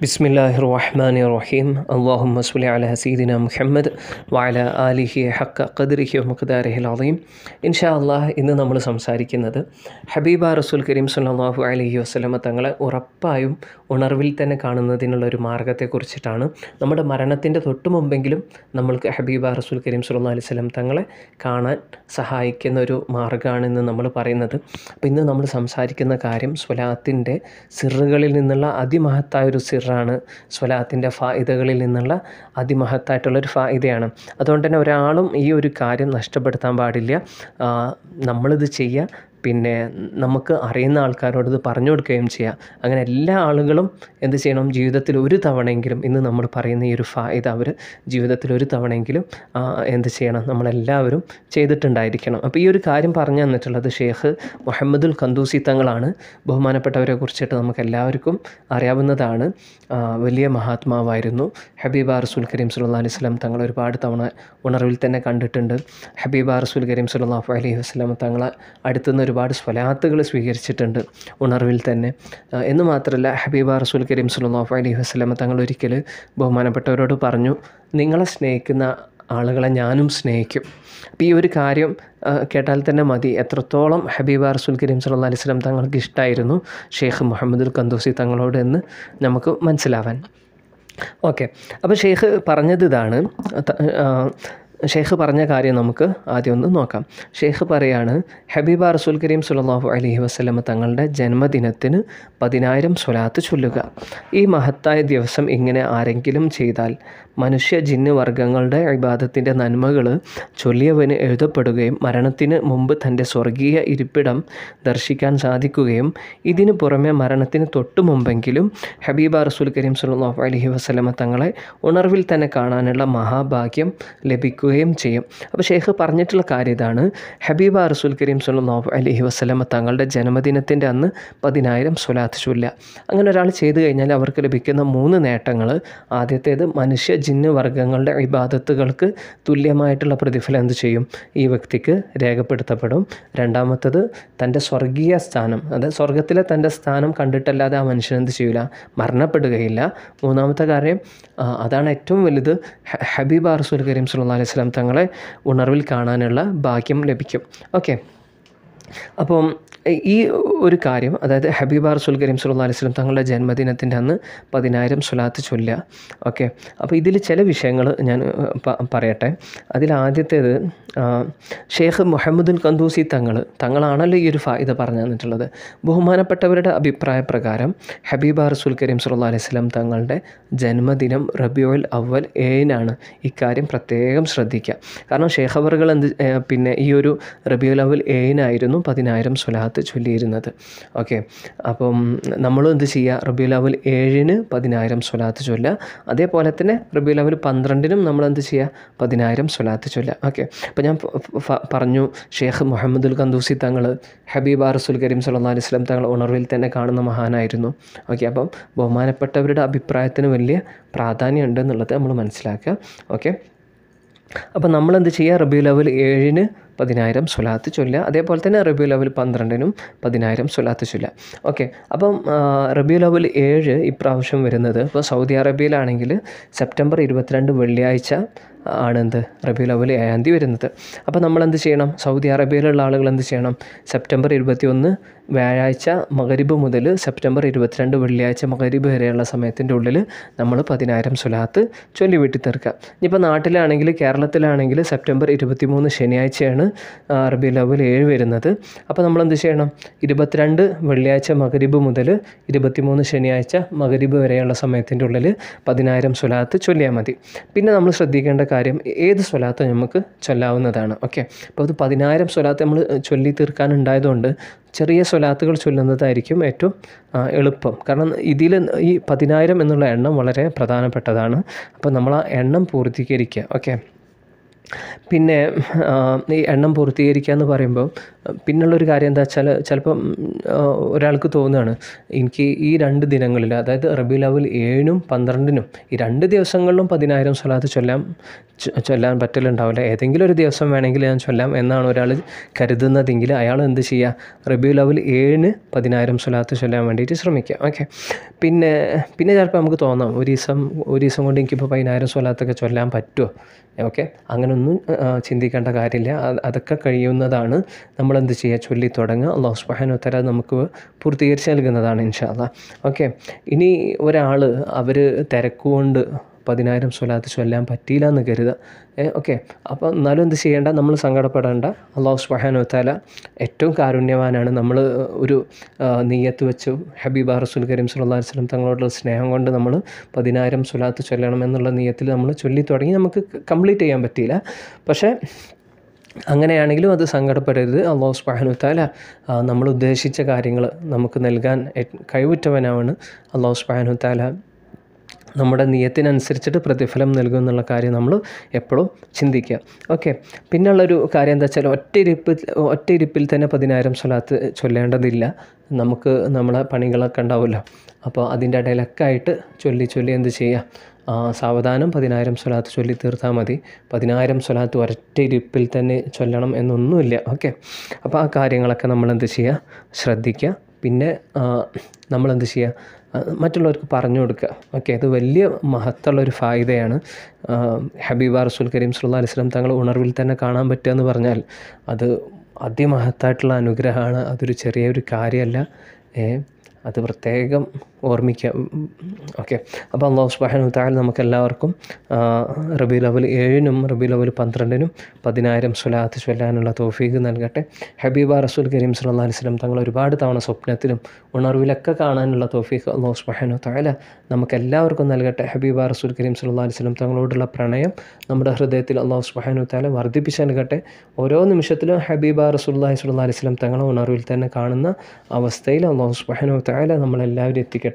ബിസ്മില്ലാഹി റഹ്മാനി റഹീം അള്ളാഹും മസ്ലി അല ഹസീദിന മുഹമ്മദ് വാല ആലിഹി ഹക്ക ഖദ്രിഹി മുഖദാരഹിൽ അലീം ഇൻഷാ അള്ളാഹ് ഇന്ന് നമ്മൾ സംസാരിക്കുന്നത് ഹബീബ റസൂൽ കരീം സല്ലാഹു അലഹി വസ്ലമ തങ്ങളെ ഉറപ്പായും ഉണർവിൽ തന്നെ കാണുന്നതിനുള്ള ഒരു മാർഗത്തെക്കുറിച്ചിട്ടാണ് നമ്മുടെ മരണത്തിന്റെ തൊട്ട് മുമ്പെങ്കിലും നമ്മൾക്ക് ഹബീബ റസൂൽ കരീം സുല്ലാ അലൈഹി സ്വലം തങ്ങളെ കാണാൻ സഹായിക്കുന്ന ഒരു മാർഗമാണെന്ന് നമ്മൾ പറയുന്നത്. അപ്പോൾ ഇന്ന് നമ്മൾ സംസാരിക്കുന്ന കാര്യം സ്വലാത്തിന്റെ സിറുകളിൽ നിന്നുള്ള അതിമഹത്തായ ഒരു സിറ സിറാണ് സ്വലാത്തിന്റെ ഫായിദകളിൽ നിന്നുള്ള അതിമഹത്തായിട്ടുള്ളൊരു ഫായിദയാണ്. അതുകൊണ്ട് തന്നെ ഒരാളും ഈ ഒരു കാര്യം നഷ്ടപ്പെടുത്താൻ പാടില്ല. നമ്മളിത് ചെയ്യുക പിന്നെ നമുക്ക് അറിയുന്ന ആൾക്കാരോട് ഇത് പറഞ്ഞു കൊടുക്കുകയും ചെയ്യാം. അങ്ങനെ എല്ലാ ആളുകളും എന്ത് ചെയ്യണം? ജീവിതത്തിൽ ഒരു തവണയെങ്കിലും ഇന്ന് നമ്മൾ പറയുന്ന ഈ ഒരു ഫായിദ അവർ ജീവിതത്തിൽ ഒരു തവണയെങ്കിലും എന്ത് ചെയ്യണം? നമ്മളെല്ലാവരും ചെയ്തിട്ടുണ്ടായിരിക്കണം. അപ്പോൾ ഈ ഒരു കാര്യം പറഞ്ഞു തന്നിട്ടുള്ളത് ഷേഖ് മുഹമ്മദുൽ ഖന്ദൂസി തങ്ങളാണ്. ബഹുമാനപ്പെട്ടവരെ കുറിച്ചിട്ട് നമുക്ക് എല്ലാവർക്കും അറിയാവുന്നതാണ്. വലിയ മഹാത്മാവായിരുന്നു. ഹബീബ റസൂൽ കരീം സല്ലല്ലാഹു അലൈഹി വസല്ലം തങ്ങൾ ഒരുപാട് തവണ ഉണർവിൽ തന്നെ കണ്ടിട്ടുണ്ട്. ഹബീബ റസൂൽ കരീം സല്ലല്ലാഹു അലൈഹി വസല്ലം തങ്ങളെ അടുത്തുനിന്ന് ഒരുപാട് സ്വലാത്തുകൾ സ്വീകരിച്ചിട്ടുണ്ട് ഉണർവിൽ തന്നെ. എന്ന് മാത്രമല്ല ഹബീബ റസൂൽ കരീം സല്ലല്ലാഹു അലൈഹി വസ്ലമ തങ്ങൾ ഒരിക്കൽ ബഹുമാനപ്പെട്ടവരോട് പറഞ്ഞു നിങ്ങളെ സ്നേഹിക്കുന്ന ആളുകളെ ഞാനും സ്നേഹിക്കും. അപ്പോൾ ഈ ഒരു കാര്യം കേട്ടാൽ തന്നെ മതി. എത്രത്തോളം ഹബീബ റസൂൽ കരീം സല്ലല്ലാഹു അലൈഹി സ്വലം തങ്ങൾക്ക് ഇഷ്ടമായിരുന്നു ഷെയ്ഖ് മുഹമ്മദുൽ കന്തൂസി തങ്ങളോട് എന്ന് നമുക്ക് മനസ്സിലാവാൻ. ഓക്കെ. അപ്പോൾ ഷെയ്ഖ് പറഞ്ഞത് ഇതാണ് ഷെയ്ഖ് പറഞ്ഞ കാര്യം നമുക്ക് ആദ്യം ഒന്ന് നോക്കാം. ഷെയ്ഖ് പറയാണ് ഹബീബ റസൂൽ കരീം സുലല്ലാഹു അലഹി വസ്ലമ തങ്ങളുടെ ജന്മദിനത്തിന് പതിനായിരം സ്വലാത്ത് ചൊല്ലുക. ഈ മഹത്തായ ദിവസം ഇങ്ങനെ ആരെങ്കിലും ചെയ്താൽ മനുഷ്യ ജിന്ന് വർഗങ്ങളുടെ അഭിബാധത്തിന്റെ നന്മകൾ ചൊല്ലിയവന് എഴുതപ്പെടുകയും മരണത്തിന് മുമ്പ് തന്റെ സ്വർഗീയ ഇരിപ്പിടം ദർശിക്കാൻ സാധിക്കുകയും ഇതിനു പുറമെ മരണത്തിന് തൊട്ടു മുമ്പെങ്കിലും ഹബീബ റസൂൽ കരീം സുല്ലാഹു അലഹി വസ്ലമ തങ്ങളെ ഉണർവിൽ തന്നെ കാണാനുള്ള മഹാഭാഗ്യം ലഭിക്കുകയും ചെയ്യും. അപ്പോൾ ഷെയ്ഖ് പറഞ്ഞിട്ടുള്ള കാര്യം ഇതാണ്. ഹബീബ റസൂൽ കരീം സല്ലല്ലാഹു അലഹി വസ്ലമ തങ്ങളുടെ ജന്മദിനത്തിന്റെ അന്ന് പതിനായിരം സ്വലാത്ത് ചൊല്ല അങ്ങനെ ഒരാൾ ചെയ്തു കഴിഞ്ഞാൽ അവർക്ക് ലഭിക്കുന്ന മൂന്ന് നേട്ടങ്ങൾ. ആദ്യത്തേത് മനുഷ്യ ജിന്ന് വർഗങ്ങളുടെ ഇബാദത്തുകൾക്ക് തുല്യമായിട്ടുള്ള പ്രതിഫലം എന്ത് ചെയ്യും? ഈ വ്യക്തിക്ക് രേഖപ്പെടുത്തപ്പെടും. രണ്ടാമത്തത് തന്റെ സ്വർഗീയ സ്ഥാനം. അതായത് സ്വർഗത്തിലെ തന്റെ സ്ഥാനം കണ്ടിട്ടല്ലാതെ ആ മനുഷ്യൻ എന്ത് ചെയ്യില്ല മരണപ്പെടുകയില്ല. മൂന്നാമത്തെ കാര്യം അതാണ് ഏറ്റവും വലുത്. ഹബീബ റസൂൽ കരീം സുല്ലാ അലൈഹി വസല്ലം തങ്ങളെ ഉണർവിൽ കാണാനുള്ള ഭാഗ്യം ലഭിക്കും. ഓക്കെ അപ്പം ഈ ഒരു കാര്യം അതായത് ഹബീബാർ റസൂൽ കരീം സുല്ലാ അലൈഹി വസല്ലം തങ്ങളുടെ ജന്മദിനത്തിന്റെ അന്ന് പതിനായിരം സ്വലാത്ത് ചൊല്ലുക. ഓക്കെ? അപ്പോൾ ഇതിൽ ചില വിഷയങ്ങൾ ഞാൻ പറയട്ടെ. അതിൽ ആദ്യത്തേത് ഷെയ്ഖ് മുഹമ്മദുൽ കന്തൂസി തങ്ങൾ തങ്ങളാണല്ലോ ഈ ഒരു ഫായിദ പറഞ്ഞു തന്നിട്ടുള്ളത്. ബഹുമാനപ്പെട്ടവരുടെ അഭിപ്രായ പ്രകാരം ഹബീബ റസൂൽ കരീം സുല്ലാ അലൈഹി വസല്ലം തങ്ങളുടെ ജന്മദിനം റബിയോൽ അവൽ ഏഴിനാണ് ഇക്കാര്യം പ്രത്യേകം ശ്രദ്ധിക്കുക. കാരണം അവറുകൾ എന്ത് പിന്നെ ഈ ഒരു റബിയോൽ അവൽ ഏഴിനായിരുന്നു പതിനായിരം സ്വലാത്ത് ചൊല്ലിയിരുന്നത്. ഓക്കെ. അപ്പം നമ്മളും എന്ത് ചെയ്യുക? റബി അവൽ ഏഴിന് പതിനായിരം സ്വലാത്ത് ചൊല്ലുക. അതേപോലെ തന്നെ റബി അവൽ പന്ത്രണ്ടിനും നമ്മൾ എന്ത് ചെയ്യുക? പതിനായിരം സ്വലാത്ത് ചൊല്ലുക. ഓക്കെ. അപ്പോൾ ഞാൻ പറഞ്ഞു ഷേഖ് മുഹമ്മദുൽ കന്ദൂസി തങ്ങൾ ഹബീബ റസുൽ കരീം സല്ലാ അലൈഹി വസല്ലം തങ്ങൾ ഉണർവിൽ തന്നെ കാണുന്ന മഹാനായിരുന്നു. ഓക്കെ. അപ്പം ബഹുമാനപ്പെട്ടവരുടെ അഭിപ്രായത്തിന് വലിയ പ്രാധാന്യമുണ്ട് എന്നുള്ളത് നമ്മൾ മനസ്സിലാക്കുക. ഓക്കെ. അപ്പം നമ്മളെന്ത് ചെയ്യുക? റബിയു ലവൽ ഏഴിന് പതിനായിരം സ്വലാത്ത് ചൊല്ല അതേപോലെ തന്നെ റബിയു ലെവൽ പന്ത്രണ്ടിനും പതിനായിരം സ്വലാത്ത് ചൊല്ല ഓക്കെ. അപ്പം റബിയു ലെവൽ ഏഴ് ഇപ്രാവശ്യം വരുന്നത്. ഇപ്പോൾ സൗദി അറേബ്യയിലാണെങ്കിൽ സെപ്റ്റംബർ ഇരുപത്തിരണ്ട് വെള്ളിയാഴ്ച ആണ് എന്ത് റബിയു ലെവൽ ഏഴാം വരുന്നത്. അപ്പോൾ നമ്മൾ എന്ത് ചെയ്യണം? സൗദി അറേബ്യയിലുള്ള ആളുകൾ എന്ത് ചെയ്യണം? സെപ്റ്റംബർ ഇരുപത്തി ഒന്ന് വ്യാഴാഴ്ച മകരിബ് മുതൽ സെപ്റ്റംബർ ഇരുപത്തിരണ്ട് വെള്ളിയാഴ്ച മകരിബ് വരെയുള്ള സമയത്തിന്റെ ഉള്ളിൽ നമ്മൾ പതിനായിരം സ്വലാത്ത് ചൊല്ലി വീട്ടി തീർക്കുക. ഇനിയിപ്പോൾ നാട്ടിലാണെങ്കിൽ കേരളത്തിലാണെങ്കിൽ സെപ്റ്റംബർ ഇരുപത്തി മൂന്ന് ശനിയാഴ്ചയാണ് അറബി ലവൽ ഏഴ് വരുന്നത്. അപ്പോൾ നമ്മൾ എന്ത് ചെയ്യണം? ഇരുപത്തിരണ്ട് വെള്ളിയാഴ്ച മകരിബ് മുതൽ ഇരുപത്തിമൂന്ന് ശനിയാഴ്ച മകരിബ് വരെയുള്ള സമയത്തിന്റെ ഉള്ളിൽ പതിനായിരം സ്വലാത്ത് ചൊല്ലിയാൽ മതി. പിന്നെ നമ്മൾ ശ്രദ്ധിക്കേണ്ട കാര്യം ഏത് സ്വലാത്ത് നമുക്ക് ചൊല്ലാവുന്നതാണ്. ഓക്കെ? അപ്പോൾ അത് പതിനായിരം സ്വലാത്ത് നമ്മൾ ചൊല്ലി തീർക്കാനുണ്ടായതുകൊണ്ട് ചെറിയ സ്വലാത്തുകൾ ചൊല്ലുന്നതായിരിക്കും ഏറ്റവും എളുപ്പം. കാരണം ഇതിൽ ഈ പതിനായിരം എന്നുള്ള എണ്ണം വളരെ പ്രധാനപ്പെട്ടതാണ്. അപ്പോൾ നമ്മൾ ആ എണ്ണം പൂർത്തീകരിക്കുക. ഓക്കെ? പിന്നെ ഈ എണ്ണം പൂർത്തീകരിക്കുക എന്ന് പറയുമ്പോൾ പിന്നുള്ളൊരു കാര്യം എന്താ വെച്ചാൽ ചിലപ്പം ഒരാൾക്ക് തോന്നുകയാണ് എനിക്ക് ഈ രണ്ട് ദിനങ്ങളിൽ അതായത് റബി ലവൽ ഏഴിനും പന്ത്രണ്ടിനും ഈ രണ്ട് ദിവസങ്ങളിലും പതിനായിരം സ്വലാത്ത് ചൊല്ലാൻ ചൊല്ലാൻ പറ്റലുണ്ടാവില്ല. ഏതെങ്കിലും ഒരു ദിവസം വേണമെങ്കിൽ ഞാൻ ചൊല്ലാം എന്നാണ് ഒരാൾ കരുതുന്നതെങ്കിൽ അയാൾ എന്ത് ചെയ്യുക? റബി ലവൽ ഏഴിന് പതിനായിരം സ്വലാത്ത് ചൊല്ലാൻ വേണ്ടിയിട്ട് ശ്രമിക്കുക. ഓക്കെ. പിന്നെ പിന്നെ ചിലപ്പോൾ നമുക്ക് തോന്നാം ഒരു ദിവസം ഒരു ദിവസം കൊണ്ട് എനിക്കിപ്പോൾ പതിനായിരം സ്വലാത്തൊക്കെ ചൊല്ലാൻ പറ്റുമോ? ഓക്കെ. അങ്ങനൊന്നും ചിന്തിക്കേണ്ട കാര്യമില്ല. അതൊക്കെ കഴിയുന്നതാണ് നമ്മൾ എന്ത് ചെയ്യുക? ചൊല്ലി തുടങ്ങുക. അള്ളാഹു സുബ്ഹാനഹു തല നമുക്ക് പൂർത്തീകരിച്ച് നൽകുന്നതാണ് ഇൻഷാല്ല ഓക്കെ. ഇനി ഒരാൾ അവർ തിരക്കുകൊണ്ട് പതിനായിരം സ്വലാത്ത് ചൊല്ലാൻ പറ്റിയില്ല എന്ന് കരുതുക ഓക്കെ. അപ്പോൾ എന്നാലും എന്ത് ചെയ്യേണ്ട? നമ്മൾ സങ്കടപ്പെടേണ്ട. അള്ളാഹു സുബ്ഹാനഹു താല ഏറ്റവും കാരുണ്യവാനാണ്. നമ്മൾ ഒരു നീയത്ത് വെച്ച് ഹബീബ റസുൽ കരീം സുല്ലാ വസ്ലം തങ്ങളോടുള്ള സ്നേഹം കൊണ്ട് നമ്മൾ പതിനായിരം സ്വലാത്ത് ചൊല്ലണം എന്നുള്ള നീയത്തിൽ നമ്മൾ ചൊല്ലി തുടങ്ങി നമുക്ക് കംപ്ലീറ്റ് ചെയ്യാൻ പറ്റിയില്ല. പക്ഷേ അങ്ങനെയാണെങ്കിലും അത് സങ്കടപ്പെടരുത്. അള്ളാഹു സുബ്ഹാനഹു വതആല നമ്മൾ ഉദ്ദേശിച്ച കാര്യങ്ങൾ നമുക്ക് നൽകാൻ കഴിവുറ്റവനാണ് അള്ളാഹു സുബ്ഹാനഹു വതആല നമ്മുടെ നിയത്തിനനുസരിച്ചിട്ട് പ്രതിഫലം നൽകും എന്നുള്ള കാര്യം നമ്മൾ എപ്പോഴും ചിന്തിക്കുക. ഓക്കെ പിന്നുള്ളൊരു കാര്യം എന്താ വെച്ചാൽ ഒറ്റ ഇരിപ്പിൽ ഒറ്റ ഇരിപ്പിൽ തന്നെ പതിനായിരം സ്വലാത്ത് ചൊല്ലേണ്ടതില്ല. നമുക്ക് നമ്മളെ പണികളൊക്കെ ഉണ്ടാവുമല്ലോ. അപ്പോൾ അതിന്റെ ഇടയിലൊക്കെ ആയിട്ട് ചൊല്ലി ചൊല്ലി എന്ത് ചെയ്യുക? സാവധാനം പതിനായിരം സ്വലാത്ത് ചൊല്ലി തീർത്താൽ മതി. പതിനായിരം സ്വലാത്ത് ഒരൊറ്റ ഇരിപ്പിൽ തന്നെ ചൊല്ലണം എന്നൊന്നുമില്ല. ഓക്കെ. അപ്പോൾ ആ കാര്യങ്ങളൊക്കെ നമ്മൾ എന്ത് ചെയ്യുക ശ്രദ്ധിക്കുക പിന്നെ നമ്മളെന്ത് ചെയ്യുക മറ്റുള്ളവർക്ക് പറഞ്ഞു കൊടുക്കുക ഓക്കെ. അത് വലിയ മഹത്തുള്ളൊരു ഫായിദയാണ്. ഹബീബ റസൂൽ കരീം സുല്ലാ അലൈഹി വസല്ലം തങ്ങൾ ഉണർവിൽ തന്നെ കാണാൻ പറ്റുക എന്ന് പറഞ്ഞാൽ അത് അതിമഹത്തായിട്ടുള്ള അനുഗ്രഹമാണ്. അതൊരു ചെറിയൊരു കാര്യമല്ല. അത് പ്രത്യേകം ഓർമ്മിക്കുക ഓക്കെ അപ്പോൾ അള്ളാഹു സുബ്ഹാനഹു താഴെ നമുക്കെല്ലാവർക്കും റബി ലവൽ ഏഴിനും റബി ലവൽ പന്ത്രണ്ടിനും പതിനായിരം സ്വലാത്ത് ചൊല്ലാനുള്ള തോഫീക്ക് നൽകട്ടെ. ഹബീബ റസൂൽ കരീം സല്ലല്ലാഹു അലൈഹി വസല്ലം തങ്ങൾ ഒരുപാട് തവണ സ്വപ്നത്തിലും ഉണർവിലൊക്കെ കാണാനുള്ള തോഫീക്ക് അള്ളാഹു സുബ്ഹാനഹു താഴെ നമുക്കെല്ലാവർക്കും നൽകട്ടെ. ഹബീബ റസൂൽ കരീം സല്ലല്ലാഹു അലൈഹി വസല്ലം തങ്ങളോടുള്ള പ്രണയം നമ്മുടെ ഹൃദയത്തിൽ അള്ളാഹു സുബ്ഹാനഹു താല വർദ്ധിപ്പിച്ച് നൽകട്ടെ. ഓരോ നിമിഷത്തിലും ഹബീബ റസൂല്ലാഹി സുല്ലാ അലൈഹി വസല്ലം തങ്ങളെ ഉണർവിൽ തന്നെ കാണുന്ന അവസ്ഥയിൽ അള്ളാഹു സുബ്ഹാനഹു താല നമ്മളെല്ലാവരും എത്തിക്കട്ടെ.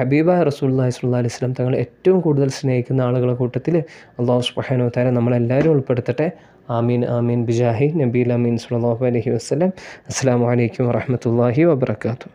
ഹബീബ റസൂലുള്ളാഹി സ്വല്ലല്ലാഹു അലൈഹി വസല്ലം തങ്ങൾ ഏറ്റവും കൂടുതൽ സ്നേഹിക്കുന്ന ആളുകളുടെ കൂട്ടത്തിൽ അള്ളാഹു സുബ്ഹാനഹു താരം നമ്മളെല്ലാവരും ഉൾപ്പെടുത്തട്ടെ. ആമീൻ ആമീൻ. ബിജാഹി നബീൽ അമീൻ സുല്ലാഹു അലഹി വസ്ലം അസ്സാം അലൈക്കും വറഹ്മത്തുള്ളാഹി വബറകാതുഹു.